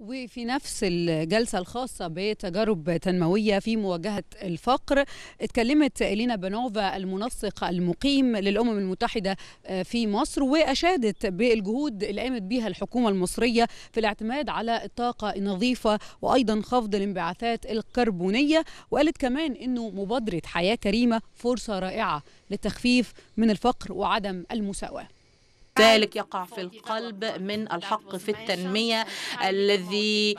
وفي نفس الجلسة الخاصة بتجارب تنموية في مواجهة الفقر اتكلمت إلينا بنوفا المنسق المقيم للأمم المتحدة في مصر وأشادت بالجهود اللي قامت بها الحكومة المصرية في الاعتماد على الطاقة النظيفة وأيضا خفض الانبعاثات الكربونية. وقالت كمان أنه مبادرة حياة كريمة فرصة رائعة للتخفيف من الفقر وعدم المساواة. ذلك يقع في القلب من الحق في التنمية الذي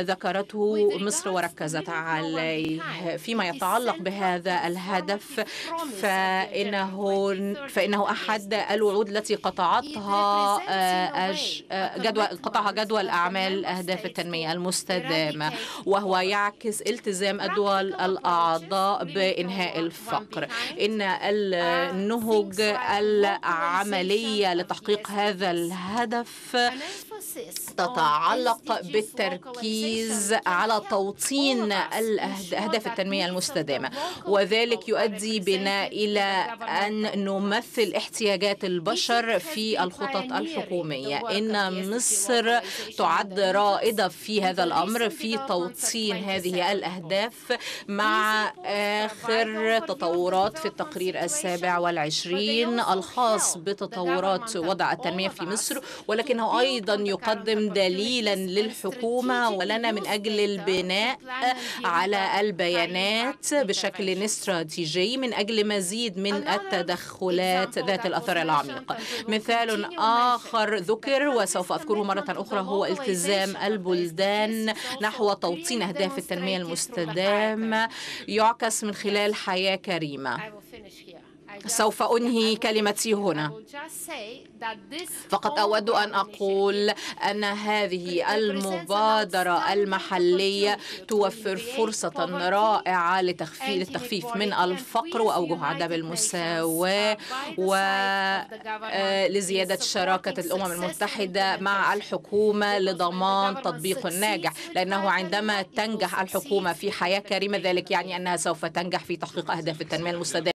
ذكرته مصر وركزت عليه. فيما يتعلق بهذا الهدف فإنه فإنه أحد الوعود التي قطعتها جدول قطعها جدول أعمال أهداف التنمية المستدامة وهو يعكس التزام الدول الأعضاء بإنهاء الفقر. إن النهج العملية لتحقيق هذا الهدف. تتعلق بالتركيز على توطين أهداف التنمية المستدامة. وذلك يؤدي بنا إلى أن نمثل احتياجات البشر في الخطط الحكومية. إن مصر تعد رائدة في هذا الأمر في توطين هذه الأهداف مع آخر تطورات في التقرير السابع والعشرين الخاص بتطورات وضع التنمية في مصر. ولكنه أيضا يقدم دليلا للحكومة ولنا من أجل البناء على البيانات بشكل استراتيجي من أجل مزيد من التدخلات ذات الأثر العميق. مثال آخر ذكر وسوف أذكره مرة أخرى هو التزام البلدان نحو توطين أهداف التنمية المستدامة يعكس من خلال حياة كريمة. سوف أنهي كلمتي هنا. فقط أود أن أقول أن هذه المبادرة المحلية توفر فرصة رائعة للتخفيف من الفقر وأوجه عدم المساواة ولزيادة شراكة الأمم المتحدة مع الحكومة لضمان تطبيق ناجح لأنه عندما تنجح الحكومة في حياة كريمة ذلك يعني أنها سوف تنجح في تحقيق أهداف التنمية المستدامة.